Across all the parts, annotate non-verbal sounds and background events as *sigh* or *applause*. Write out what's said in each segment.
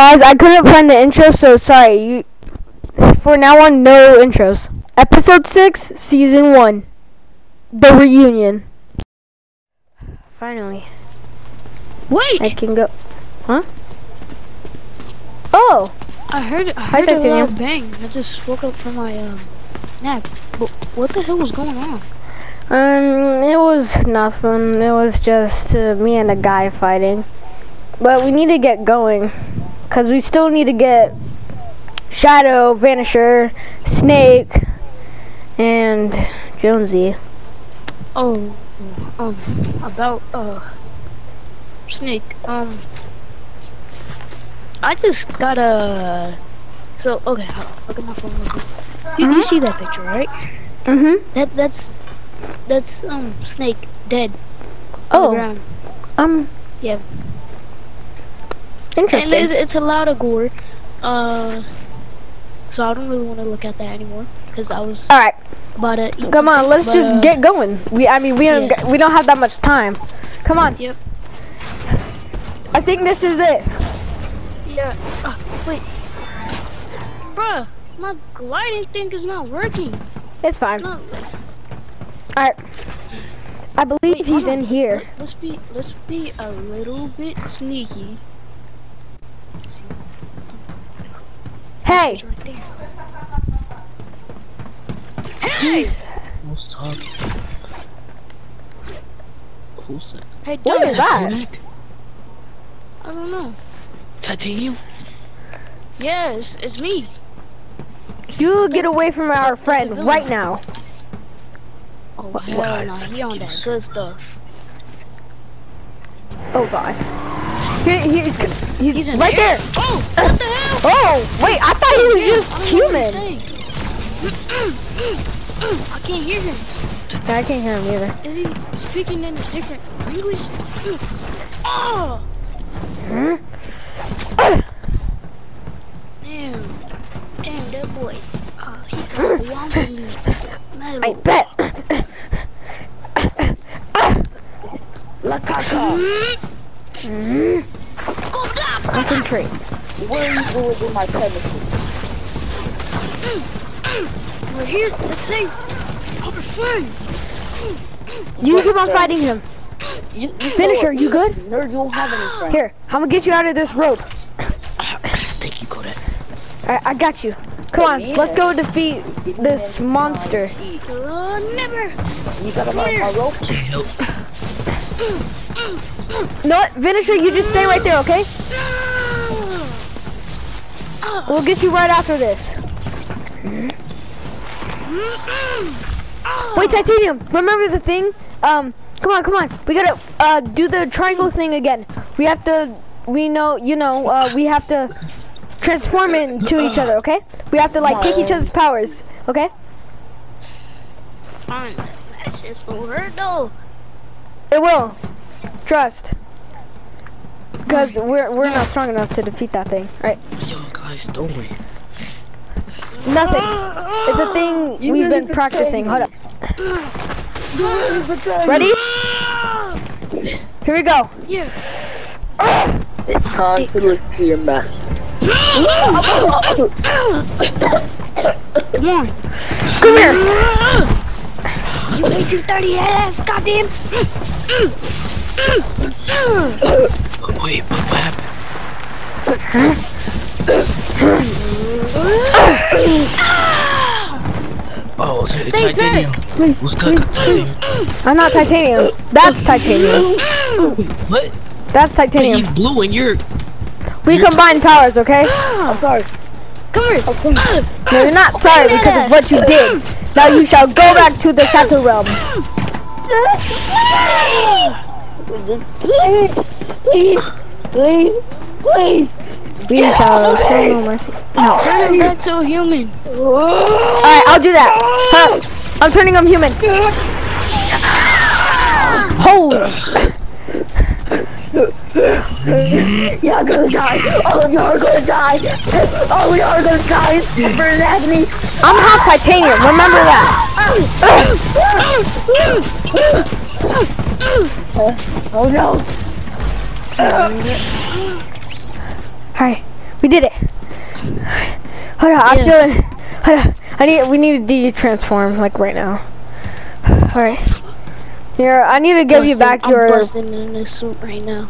Guys, I couldn't find the intro, so sorry. You, for now on, no intros. Episode 6, Season 1. The Reunion. Finally, Wait! I can go. Huh? Oh! I heard I Hi, heard a loud bang. I just woke up from my um nap. But what the hell was going on? Um, it was nothing. It was just uh, me and a guy fighting. But we need to get going. Because we still need to get Shadow, Vanisher, Snake, and Jonesy. Oh, um, about uh snake. Um, I just got a. So okay, look at my phone. Real quick. You, you see that picture, right? Mm-hmm. That that's that's um snake dead on the Oh, ground. um. Yeah. Interesting. And it's, it's a lot of gore. Uh, so I don't really want to look at that anymore because I was Alright, about to eat come on, let's but, just uh, get going. We, I mean, we don't, we don't have that much time. Come on. Yep. I think this is it. Yeah. Uh, wait. Bruh, my gliding thing is not working. It's fine. It's not. Alright. I believe Wait, he's in here. Let's be let's be a little bit sneaky. See, Hey! he's right there. Hey! Who's talking? Who's that? Hey, What Doug. is that? Snake? I don't know. Titanium? Yeah, it's, it's me. You get away from our that's a friend right now. Oh What- hell no, he on that good stuff. Oh god. He, he's he's, He's in right there. Oh, what the hell? Oh, wait, I thought he was Yeah, just I don't know what he's human. I can't hear him. I can't hear him either. Is he speaking in a different language? Oh, Hmm? damn. Damn, that boy. Uh, he got wobbly. I Metal. bet. *laughs* La caca! Hmm? Go down. Concentrate. What are you doing my chemicals? We're here to save our friend. You keep on fighting him. You, you Vanisher, you good? Nerd, you don't have any friends. Here, I'm gonna get you out of this rope. Thank you, Kodak. I, I got you. Come on, let's go defeat this monster. Uh, never. You got my, my rope? No, what? Vanisher, you just stay right there, okay? We'll get you right after this. Wait, Titanium, remember the thing? Um, come on, come on. We gotta, uh, do the triangle thing again. We have to, we know, you know, uh, we have to transform into each other, okay? We have to, like, take each other's powers, okay? Fine. That's just hurt though. It will. Trust. Because we're, we're not strong enough to defeat that thing, right? Yo, guys, don't wait. Nothing. It's a thing You we've been practicing. Hold up. Ready? Here we go. Yeah. It's time to listen to your mess. Come on. Come here. You way too dirty ass. Goddamn. *laughs* Wait, what, what happened? *coughs* Oh, it's, it's Stay titanium. What's good, titanium? I'm not titanium. That's titanium. What? That's Wait, titanium. he's blue and you're. We combine powers, okay? *gasps* I'm sorry. Come here. *gasps* No, you're not sorry because of what you did. Now you shall go back to the Shadow Realm. Please, please, please, please. We shall show no mercy. No. Turn us back to a human. Alright, I'll do that. Huh. I'm turning him human. Holy. *laughs* You're gonna die. All of you are gonna die. All of you are gonna die for agony. I'm half titanium. Remember that. *laughs* Oh no. Alright. We did it. Hold on, I'm Yeah. feeling. Hold on. I need. We need to de-transform like right now. All right. Here, I need to give you back I'm your. busting in this suit right now.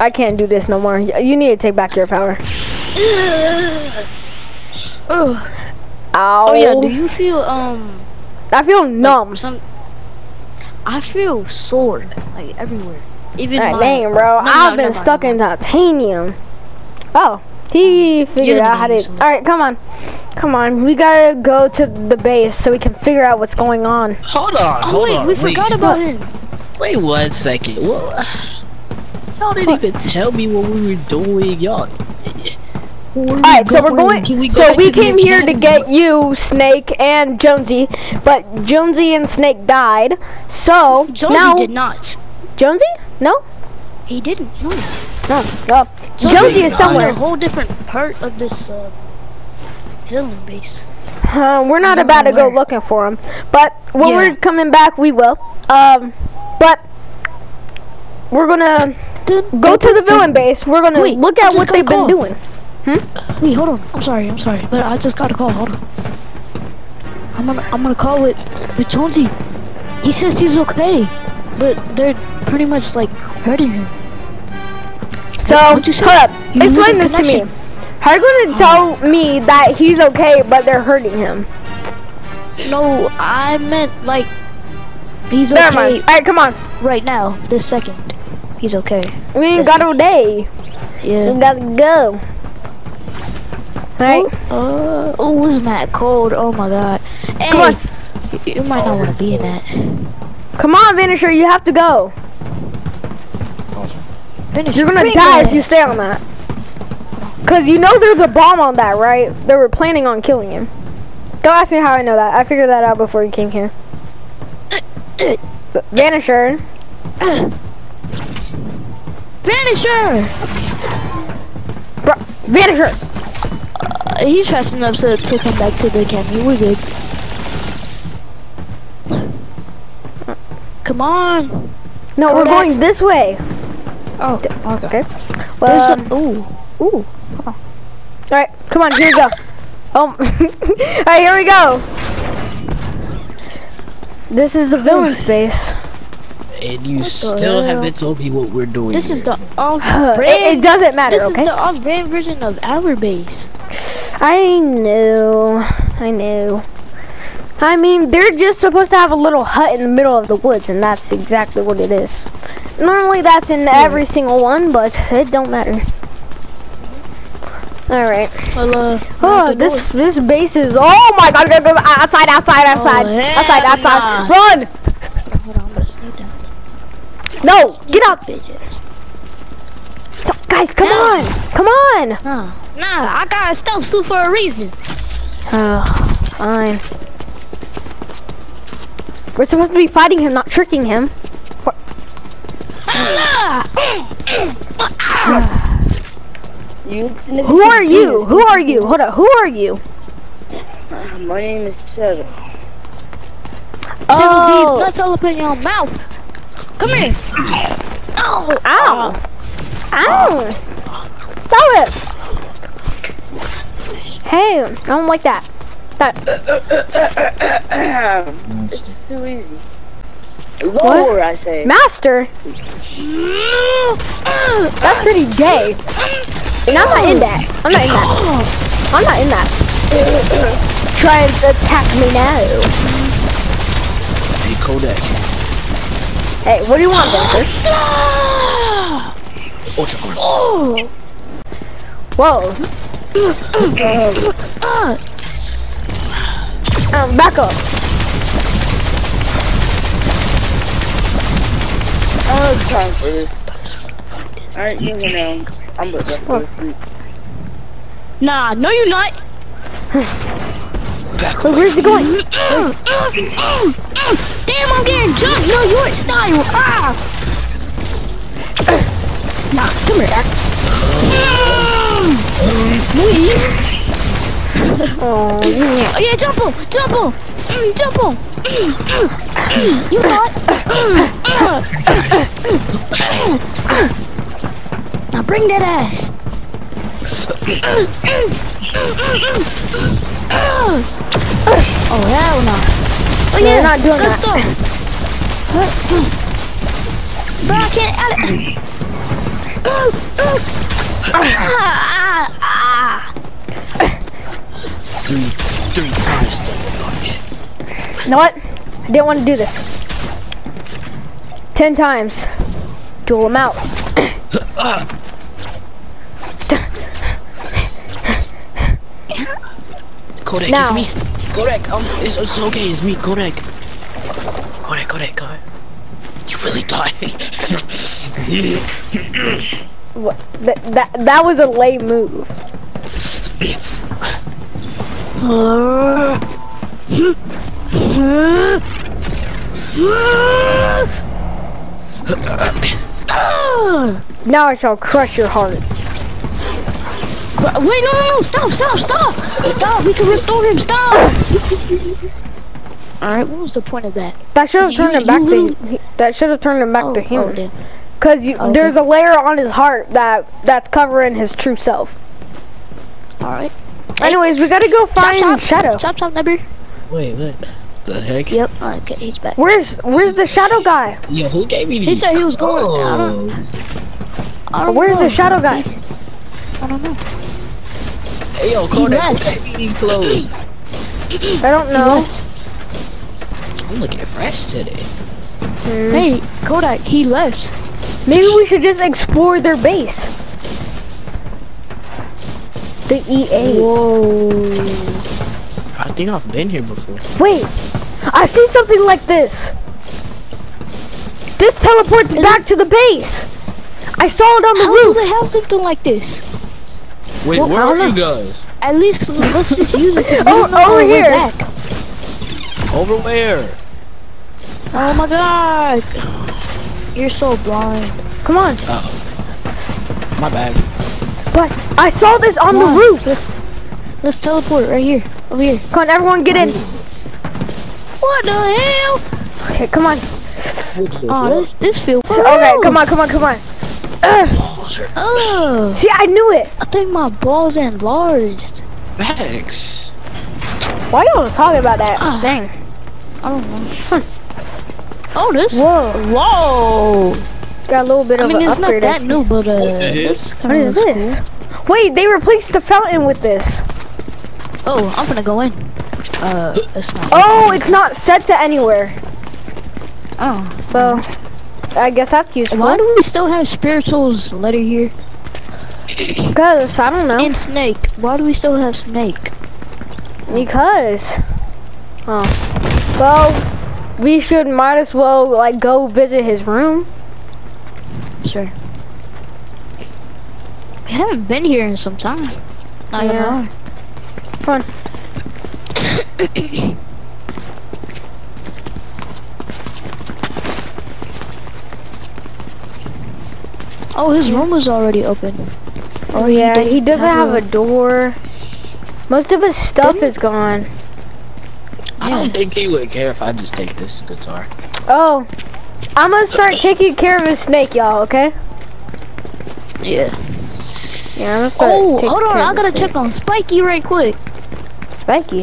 I can't do this no more. You need to take back your power. *sighs* oh, Ow. oh yeah. Do you feel um I feel numb. some? I feel sore like everywhere. Even Alright, my, dang, bro. No, I've no, been never stuck mind. in titanium. Oh, he figured out how to. names. All right, come on, come on. We gotta go to the base so we can figure out what's going on. Hold on, Oh hold wait, on. we wait, forgot about him. Wait one second. Well, y'all didn't even tell me what we were doing, y'all. All All right, so we're going. Can we go so we came here to get you, Snake, and Jonesy, but Jonesy and Snake died. So Jonesy now did not. Jonesy? No, He didn't. No. no, no. Jonesy, Jonesy is somewhere. A whole different part of this uh, villain base. Uh, we're not about to go where. looking for him, but when Yeah. we're coming back, we will. Um, but we're gonna go to the villain base. We're gonna Wait, look at what they've been doing. Wait, hold on. I'm sorry. I'm sorry. But I just got a call. Hold on. I'm gonna I'm gonna call it with Jonesy. He says he's okay, but they're pretty much like hurting him. So hold up, You explain this to me. How you gonna tell me that he's okay, but they're hurting him? No, I meant like he's Never okay mind. All right, come on. right now, this second. He's okay. We ain't This got all day. Yeah. We gotta go. All right. Uh, oh, it's mad cold. Oh my god. Hey, Come on. You, you might not want to be in that. Come on, Vanisher, you have to go. Finish. You're gonna die it. if you stay on that. Cause you know there's a bomb on that, right? They were planning on killing him. Don't ask me how I know that. I figured that out before you came here. *coughs* But Vanisher. Vanisher! Bro, Vanisher! Uh, he's fast enough to, to come back to the camp. We're good. Come on. No, we're Kodak. going this way. Oh, okay. Okay. There's Well, a, ooh, ooh. alright, come on, here we go. Oh, *laughs* alright, here we go. This is the villain space. And you the still haven't told me what we're doing. This is the off *laughs* it, brand. it doesn't matter, This okay? is the off-brand version of our base. I know. I know. I mean, they're just supposed to have a little hut in the middle of the woods, and that's exactly what it is. Normally, that's in every single one, but it don't matter. All right. Well, uh, Oh, this door. this base is. Oh my God! Go, go, outside! Outside! Outside! Oh, outside! Outside! nah. Run! Hold on, I'm gonna sneak down. No! Get up, Bitches. guys! Come No. on! Come on! Nah, nah, I got a stealth suit for a reason. Oh, fine. We're supposed to be fighting him, not tricking him. You Who are you? Who are you? Hold up. Who are you? Uh, my name is Shadow. Shove these Oh. nuts all up in your mouth. Come here. Ow! Ow! Ow! Stop it! Hey, I don't like that. That. *coughs* it's too easy. Lower, I say. Master? That's pretty gay. And I'm not in that. I'm not in that. I'm not in that. Try and attack me now. Hey, Kodak. Hey, what do you want, Vincent? Ultra Farm. Whoa. Um, back up. I don't have time for this. Alright, you can. I'm about to go to sleep. Nah, no you're not. Back So away where's he going? Damn, I'm getting jumped. No, you're in style. Ah. Nah, come here. Leave. Oh, yeah. Oh yeah, jump him, jump him, Mm, jump him. Mm, mm. You thought? Now bring that ass. Oh hell no. Oh Yeah, yeah, we're not doing good that. stuff. Bro, I can't add it. Three, three times to the You know what? I didn't want to do this. Ten times. Duel him out. Kodak, Now. it's me. Kodak, um, it's, it's okay, it's me, Kodak. Kodak, Kodak, Kodak. You really died. *laughs* What? That, that, that was a lame move. ah. *laughs* Now I shall crush your heart. Wait, no, no, no, stop, stop, stop! Stop, we can restore him, stop! Alright, what was the point of that? That should have You- turned him you back to that should have turned him back Oh, to oh, oh Cause you, Okay. there's a layer on his heart that that's covering his true self. Alright. Anyways, we gotta go find Chop, chop, Shadow. chop, chop, number. Wait, what the heck? Yep, okay, he's back. Where's Where's the Shadow guy? Yo, who gave me these He said he was going- I don't- clothes? I don't Where's know. the Shadow guy? I don't know. Hey, yo, Kodak, who left. gave me these clothes? I don't He know. left. I'm looking at fresh today. Hmm. Hey, Kodak, he left. Maybe we should just explore their base. The EA. Whoa. I think I've been here before. Wait, I've seen something like this. This teleports back to the base. I saw it on the How do roof. they have something like this? Wait, Well, where are don't you guys? At least let's just use it. we *laughs* Oh, don't know over our way here. back. Over where? Oh my god. You're so blind. Come on. My bad. But I saw this on Come the on, roof. Let's, let's teleport right here. Over here. Come on, everyone get in. What the hell? Okay, come on. Oh, this, this feels. Okay, come on, come on, come on. Balls are Oh, See, I knew it. I think my balls enlarged. Thanks. Why y'all talking about that? Ah. Dang. I don't know. *laughs* Oh, this. Whoa. Whoa. Got a little bit I of mean, an it's not that new, but uh, What the heck? this What kind of this? Wait, they replaced the fountain with this. Oh, I'm gonna go in. Uh, not. Oh, it's not set to anywhere. Oh. So, I guess that's useful. Why do we still have spiritual's letter here? Because, I don't know. And snake. Why do we still have snake? Because. Oh. Well, we should might as well, like, go visit his room. Sure. We haven't been here in some time. Not Yeah. Lie. *coughs* Oh, his room was already open. Oh, yeah, didn't he doesn't have a- a door. Most of his stuff Didn't- is gone. I don't think he would care if I just take this guitar. Oh. I'm gonna start *coughs* taking care of his snake, y'all, okay? Yeah. Yeah, I'm gonna start Oh, hold on. I gotta his check on Spiky right quick. Snake. Spiky.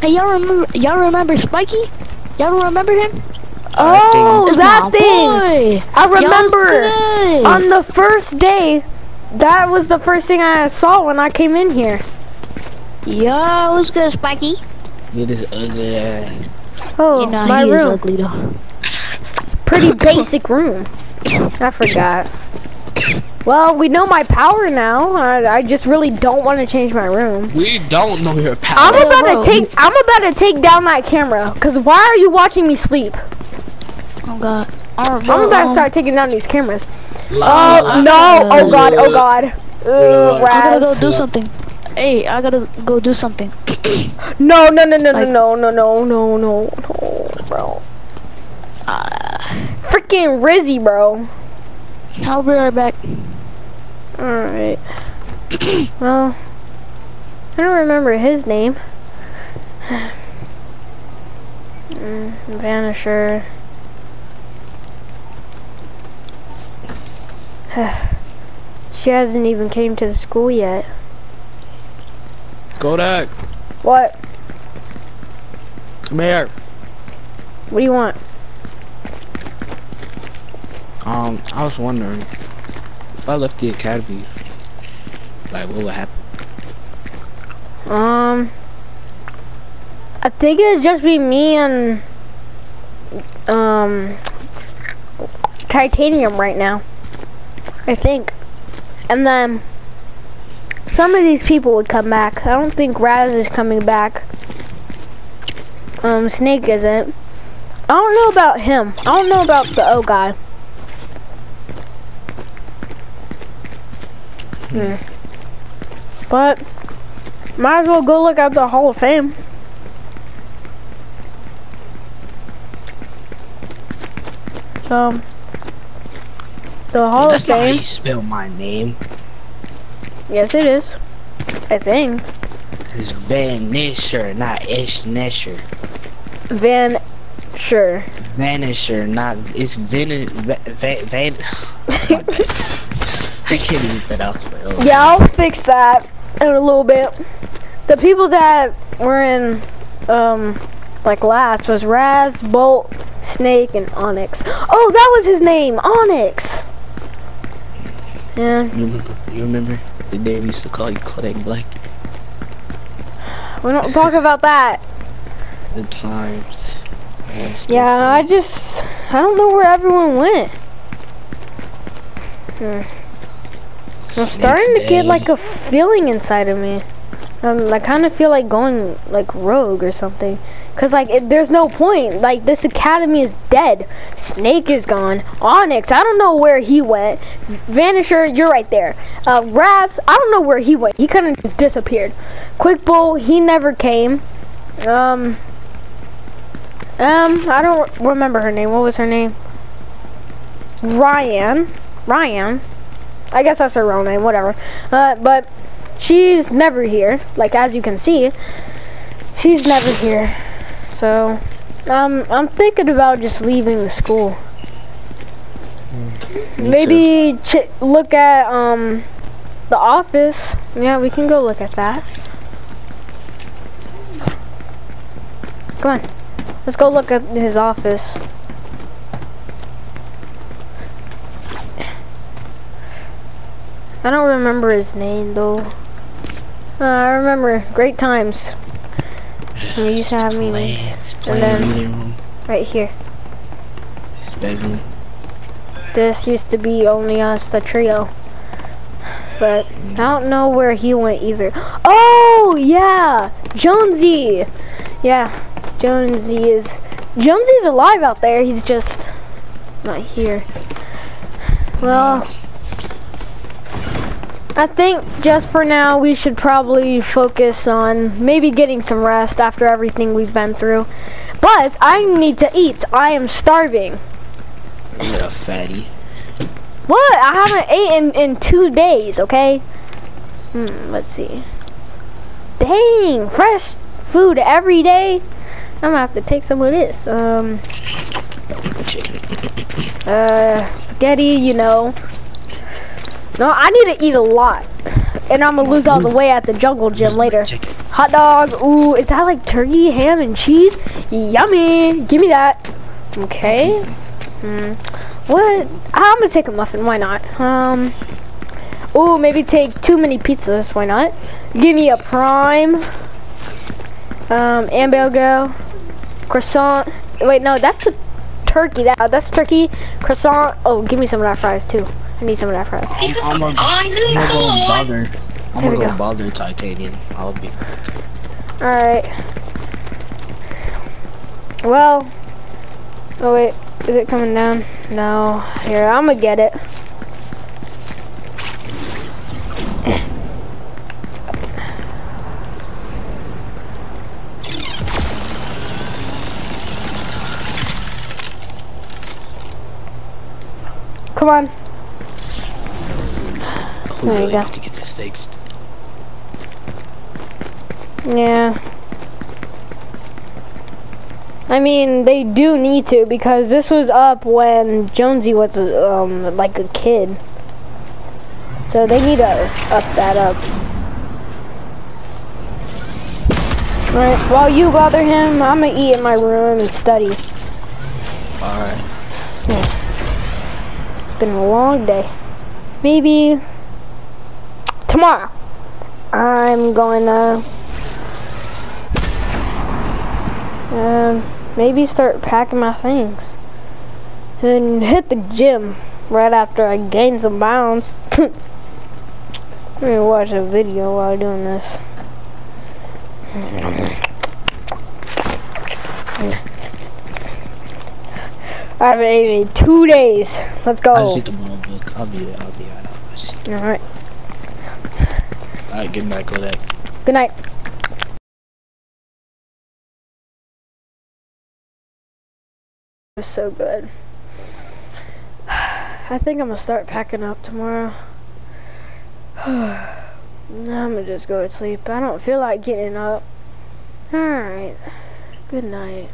Hey, y'all remember? Y'all remember Spiky? Y'all remember him? Oh, That's that thing! boy. I remember good. on the first day. That was the first thing I saw when I came in here. Yo, what's good, Spiky? It is ugly ass. Oh, you know my he is room. ugly though. Pretty *laughs* basic room. I forgot. Well, we know my power now. I, I just really don't want to change my room. We don't know your power. I'm. About bro. to take. I'm about to take down that camera. Cause why are you watching me sleep? Oh god. Alright, I'm about to start taking down these cameras. La, Oh la, no! Oh god! Oh god! Ugh, I gotta go do something. Hey, I gotta go do something. No! No! No! No! Like- No! No! No! No! No! No! Bro. Uh, Freaking Rizzy, bro. I'll be right back. Alright. *clears throat* well, I don't remember his name. *sighs* mm, Vanisher. *sighs* she hasn't even came to the school yet. Kodak, What? come here. What do you want? Um, I was wondering if I left the academy, like what would happen? Um, I think it'd just be me and um titanium right now. I think, and then some of these people would come back. I don't think Raz is coming back. Um, Snake isn't. I don't know about him. I don't know about the O guy. Hmm. But might as well go look at the Hall of Fame. So, the Hall of Fame. That's not how you spell my name. Yes, it is. I think. It's Van Nisher, not Ish Nisher. Van. Sure. Vanisher, not it's Van Van Van. *laughs* I can't even pronounce my own. Yeah, I'll fix that in a little bit. The people that were in, um, like last was Raz, Bolt, Snake, and Onyx. Oh, that was his name, Onyx. Yeah, You remember? You remember the day we used to call you Kodak Black? we don't talk about that. The times. Yeah, I just, I don't know where everyone went. Hmm. I'm starting to get like a feeling inside of me. Um, I kind of feel like going like rogue or something. Cause like it, there's no point. Like this academy is dead. Snake is gone. Onyx, I don't know where he went. Vanisher, you're right there. Uh, Raz, I don't know where he went. He kind of disappeared. Quick Bull, he never came. Um, um, I don't remember her name. What was her name? Ryan. Ryan. I guess that's her real name, whatever. Uh, but she's never here. Like as you can see, she's never here. So, um, I'm thinking about just leaving the school. Me Maybe ch- look at um the office. Yeah, we can go look at that. Come on, let's go look at his office. I don't remember his name though. Uh, I remember great times. we used to have it's playing then-. Right here. His bedroom. This used to be only us, the trio. But I don't know where he went either. Oh yeah, Jonesy. Yeah, Jonesy is Jonesy's alive out there. He's just not here. Well, I think just for now we should probably focus on maybe getting some rest after everything we've been through. But I need to eat. I am starving. You're a fatty. What? I haven't eaten in two days, okay? Hmm, let's see. Dang, fresh food every day. I'm gonna have to take some of this. Um, *laughs* uh, spaghetti, you know. No, I need to eat a lot. And I'm gonna lose all the weight at the jungle gym later. Chicken. Hot dog, ooh, is that like turkey, ham, and cheese? Yummy, give me that. Okay. Hmm. What? I'm gonna take a muffin, why not? Um. Ooh, maybe take too many pizzas, why not? Give me a prime. Um, hamburger, croissant. Wait, no, that's a turkey. That that's turkey, croissant. Oh, give me some of that fries too. I need some of that fries. I'm, I'm, a, I'm gonna go bother. I'm Here gonna go go. bother titanium. I'll be. All right. Well. Oh wait, is it coming down? No. Here, I'm gonna get it. Come on. Oh, There really need to get this fixed. Yeah. I mean, they do need to because this was up when Jonesy was um like a kid. So they need to up that up. Right. While you bother him, I'm gonna eat in my room and study. Alright. Yeah. It's been a long day. Maybe tomorrow. I'm going to um, maybe start packing my things and hit the gym right after I gain some pounds. I'm gonna watch a video while doing this. I haven't eaten in two days. Let's go. I just eat the book. I'll be there. I'll be right out. I just eat the- Alright. Alright, good night, Kodak. Good night. It was so good. *sighs* I think I'm gonna start packing up tomorrow. *sighs* I'm gonna just go to sleep. I don't feel like getting up. Alright. Good night.